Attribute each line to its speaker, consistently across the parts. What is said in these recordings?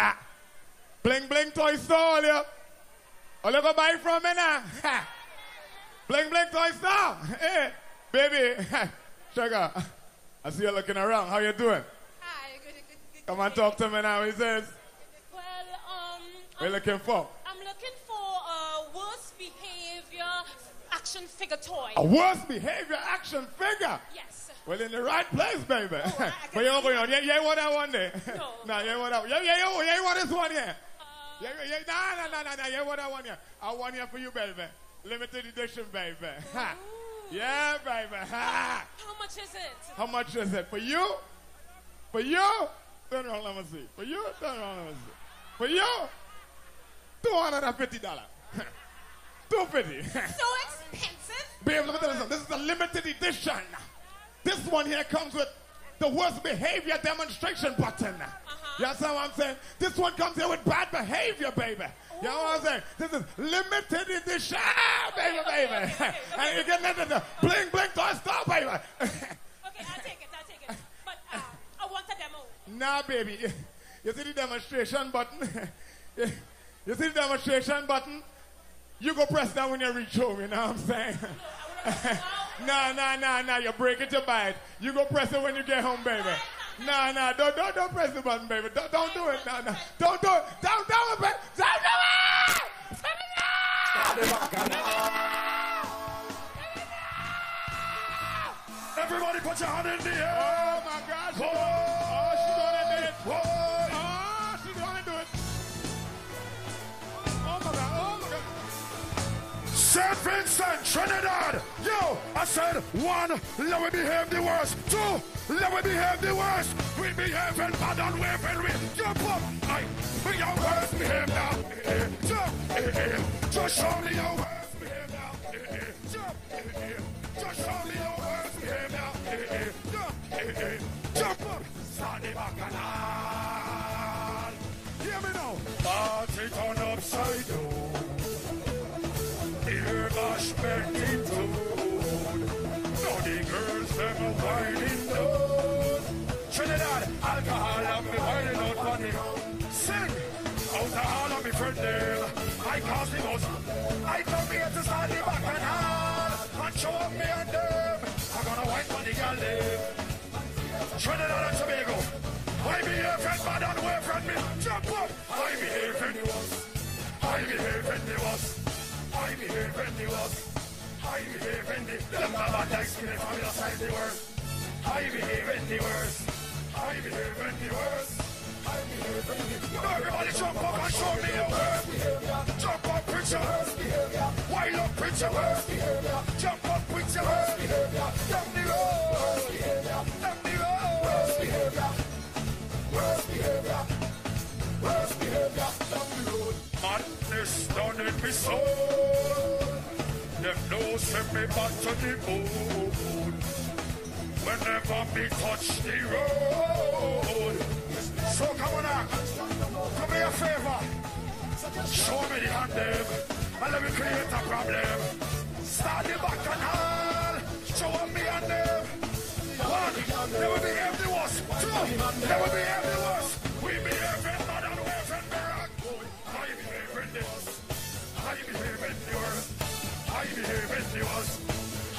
Speaker 1: Ha. Bling bling toy store, you. All you go buy from me now. Ha. Bling bling toy store. Hey, baby. Sugar. I see you looking around. How you doing?
Speaker 2: Hi, good, good, good.
Speaker 1: Come and talk to me now. He says,
Speaker 2: Well, um,
Speaker 1: what you looking for?
Speaker 2: Action figure toy.
Speaker 1: A worst behavior action figure.
Speaker 2: Yes.
Speaker 1: Well, in the right place, baby.
Speaker 2: I- I
Speaker 1: but you
Speaker 2: see
Speaker 1: going on? Yeah, yeah, what I want there?
Speaker 2: No.
Speaker 1: nah, yeah, what I Yeah, yeah, yeah, yeah, what this one here?
Speaker 2: Uh,
Speaker 1: Yeah, yeah, yeah, nah, nah, nah, nah, nah, yeah, what I want here? I want here for you, baby. Limited edition, baby. Ha. Yeah, baby. Ha.
Speaker 2: how much is it?
Speaker 1: How much is it? For you? For you? Turn around, let me see. For you? Turn around, let me see. For you? $250. 250
Speaker 2: So expensive?
Speaker 1: Babe, let me tell you something. This is a limited edition. This one here comes with the worst behavior demonstration button. You understand what I'm saying? This one comes here with bad behavior, baby. You know what I'm saying? This is limited edition, baby, baby. and you get the bling bling toy store, baby.
Speaker 2: Okay, I'll take it, I'll take it. But uh, I want a demo.
Speaker 1: nah, baby. You see the demonstration button? You see the demonstration button? You go press that when you reach home, you know what I'm saying? Nah, nah, nah, nah. You break it, you it. You go press it when you get home, baby. Nah, nah. Don't, don't, don't press the button, baby. Don't, don't do it. Nah, nah. Don't do it. Don't do it, baby. Don't do it!
Speaker 3: Everybody put your hand in the air.
Speaker 1: Oh my gosh. Oh,
Speaker 3: St. Vincent, Trinidad. Yo, I said one, let me behave the worst. Two, let me behave the worst. We behave and bad and wave and we jump up. I, we worst behave now. Eh, eh, eh, eh. Just show me your worst I behave and the them bad like skinny from the worst. I behave and the worst. I behave and the worst. I behave and the worst. Everybody jump up and show me your worst. Jump up behavior. Wild up behavior. Jump up behavior. Down the. Worst. Down the. Worst behavior. Worst behavior. Worst behavior. Down the road. Madness done in me soul. Know send me back to the moon. Whenever me touch the road. So come on now. Do me a favor. Show me the hand them. And let me create a problem. Start the bacchanal. Show me and them. One, they will be worst. Two, they will be worst. In the worst.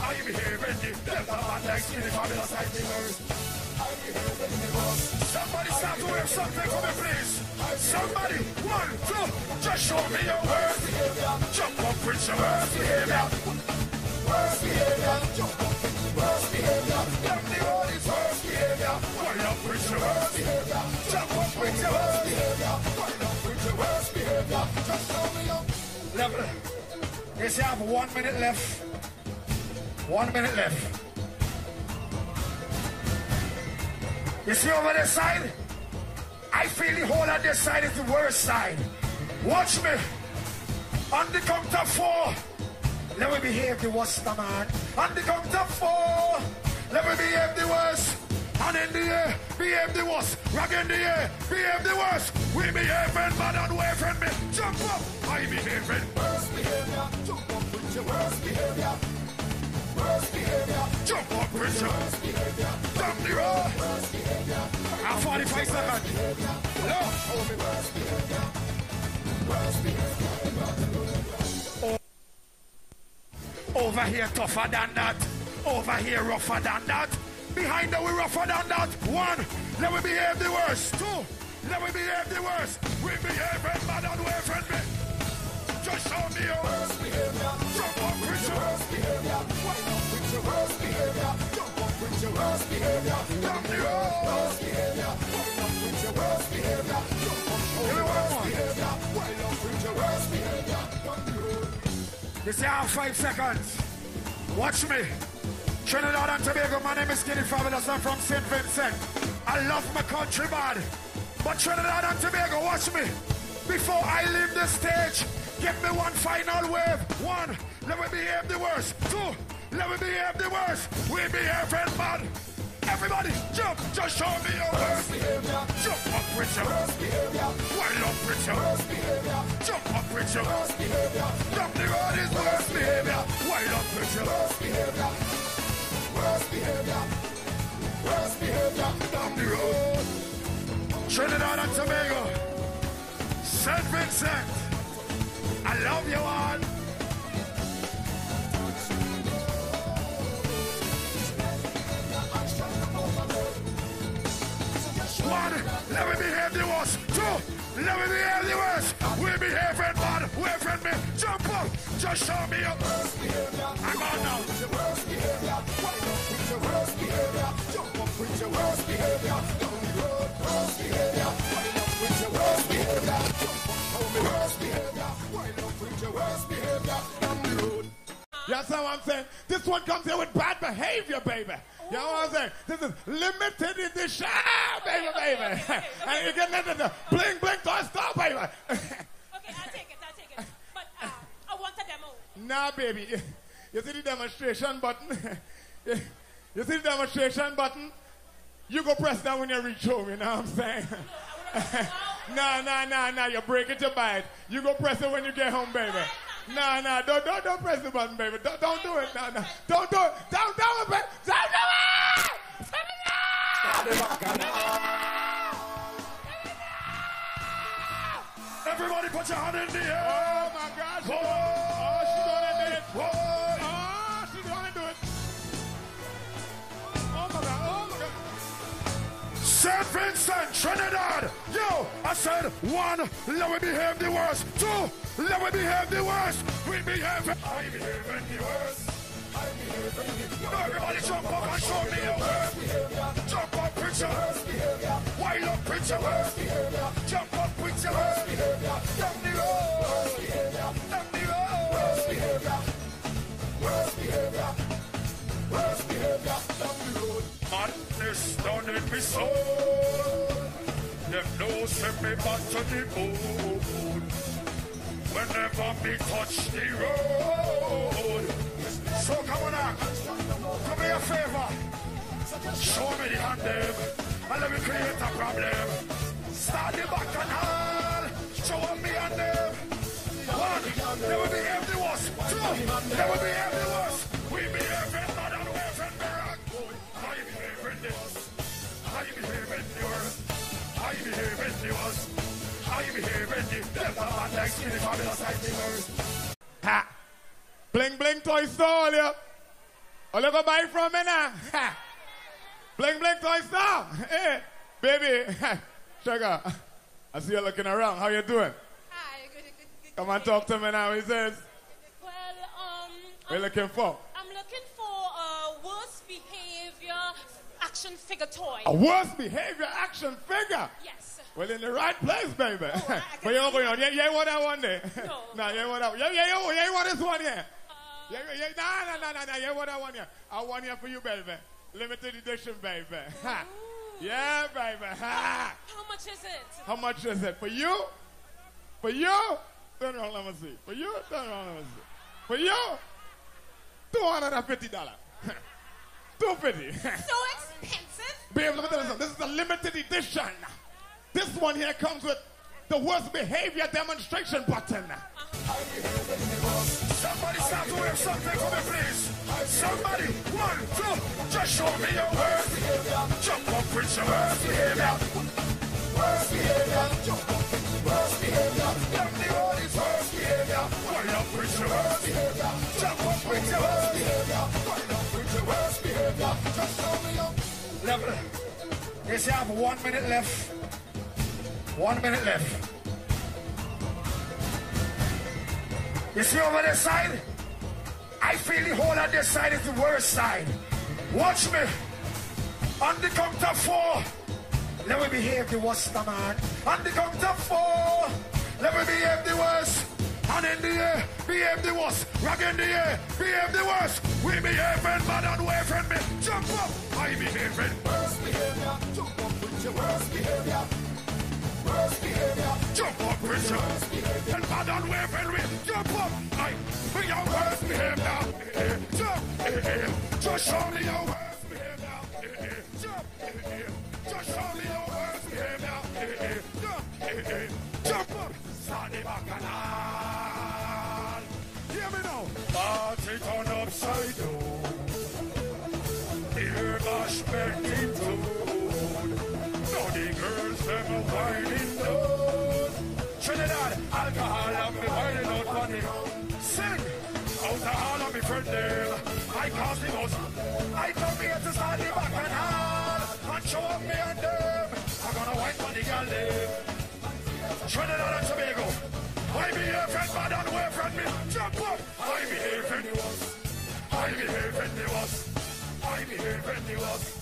Speaker 3: I behave in the them are bad like skinny fabulous like the in the. Somebody start to wave something for me, please. Somebody, one, two, just show me your worst behavior. Jump up with your worst behavior. Worst behavior. Jump up with worst behavior. Down the road is worst behavior. Wind up with your worst behavior. Jump up with your worst behavior. Wind up with your worst behavior. Just show me your level. Yes, you have one minute left. One minute left. You see over this side? I feel the whole of this side is the worst side. Watch me. On the count of four. Let me behave the worst, man. On the count of four. Let me behave the worst. And in the air, behave the worst. Rock in the air, behave the worst. We behave bad and from me. Jump up. I behave worst behavior. Worst behavior. Jump up your worst behavior. Down the road. Worst behavior. 45 seconds. Over here tougher than that. Over here rougher than that. Behind that we rougher than that. One, let me behave the worst. Two, let me behave the worst. We behave and way from me. Just me your worst behavior. Up with with your worst behavior. With your worst behavior. Jump up with your worst behavior. Your worst behavior. See how five seconds. Watch me. Trinidad and Tobago, my name is Skinny Fabulous. I'm from St. Vincent. I love my country bad. But Trinidad and Tobago, watch me. Before I leave the stage, give me one final wave. One, let me behave the worst. Two, let me behave the worst. We behave and bad. Everybody, jump, just show me your worst behavior. Jump up with your worst behavior. Wind up with your worst behavior. Jump up with your worst behavior. Down the road is worst behavior. Wind up with your worst behavior. Worst behavior. Worst behavior. Down the road. Trinidad and Tobago. St. Vincent. I love you all. One, let me behave the worst. Two, let me behave the worst. We behave it bad. Wait for me. Jump up. Just show me behavior. I'm on now.
Speaker 1: You understand what I'm saying? This one comes here with bad behavior, baby. You know what I'm saying? This is limited edition, baby, baby. and you get into the bling, bling, toy store, baby.
Speaker 2: Okay, I'll take it, I'll take it. But uh, I want a demo.
Speaker 1: nah, baby. You, see the demonstration button? you, see the demonstration button? You go press that when you reach home, you know what I'm saying? nah, nah, nah, nah. You break it, you it. You go press it when you get home, baby. Nah, nah, don't, don't, don't press the button, baby. Don't, don't do it. Nah, nah. Don't do it. Don't do it, baby. Don't do it!
Speaker 3: Everybody put your hand in the air.
Speaker 1: Oh my gosh. She oh, she gonna do it. Oh, she's gonna do it. Oh my god. Oh my god.
Speaker 3: St. Vincent, Trinidad. I said one, let me behave the worst. Two, let me behave the worst. We behave. I behave the worst. I behave the worst. Everybody jump up and show me your worst. Jump up behavior. Wind up behavior. Jump up behavior. Down the road. Worst behavior. Down the road. Worst behavior. Worst behavior. Worst behavior. Down the road. Madness done in me soul. Them no send me back to the moon. Whenever me touch the road. So come on now. Come me a favor. Show me the hand them. And let me create a problem. Start the back and all. Show me and them. One, they will behave the worst. Two, they will behave the behave the Delta like skinny fabulous the worst?
Speaker 1: Ha. Bling, bling, toy store, yeah. You go buy from me now. Ha. Bling, bling, toy store. Hey, baby. Sugar. I see you looking around. How you doing?
Speaker 2: Hi, good, good, good.
Speaker 1: Come and talk to me now. He says,
Speaker 2: Well, um,
Speaker 1: what you looking for?
Speaker 2: Action figure toy.
Speaker 1: A worst behavior action figure.
Speaker 2: Yes.
Speaker 1: Well, in the right place, baby.
Speaker 2: I can
Speaker 1: but you going on? Yeah, yeah, what that one there?
Speaker 2: No.
Speaker 1: nah, yeah, what that? Yeah, yeah, yeah, yeah, what this one here?
Speaker 2: Uh,
Speaker 1: Yeah, yeah, yeah, nah, nah, nah, nah, nah, yeah, what that one here? I want here for you, baby. Limited edition, baby. Ha. Yeah, baby. Ha.
Speaker 2: how much is it?
Speaker 1: How much is it for you? For you? Turn around, let me see. For you? Turn around, let me see. For you? Two hundred and fifty dollars. Two fifty.
Speaker 2: So expensive?
Speaker 1: Babe, tell you something. This is a limited edition. This one here comes with the worst behavior demonstration button.
Speaker 3: Somebody start to something for me, please. Somebody, one, two, just show me your worst behavior. Jump up with your worst behavior. worst behavior. You have one minute left. One minute left. You see over this side? I feel the whole of this side is the worst side. Watch me. On the count of four, let me behave the worst, man. On the count of four, let me behave the worst. And in the air, behave the worst. Rock in the air, behave the worst. We behaving bad and from me. Jump up, I behaving. Worst jump up behavior. And bad and me. Jump up, I be your worst. Eh, eh, Jump, just show me your worst behavior. Eh, eh. Jump, just show me your worst eh. Jump, jump up. Sunny Bacchanal. Hear me now. Party upside the them. Trinidad and Tobago. I behave and bad and away from me. Jump up. I behave and I behave and the worst. I behave and the worst.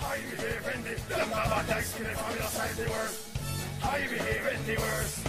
Speaker 3: I behave and the them bad like skinny from the side the worst. I behave and the worst.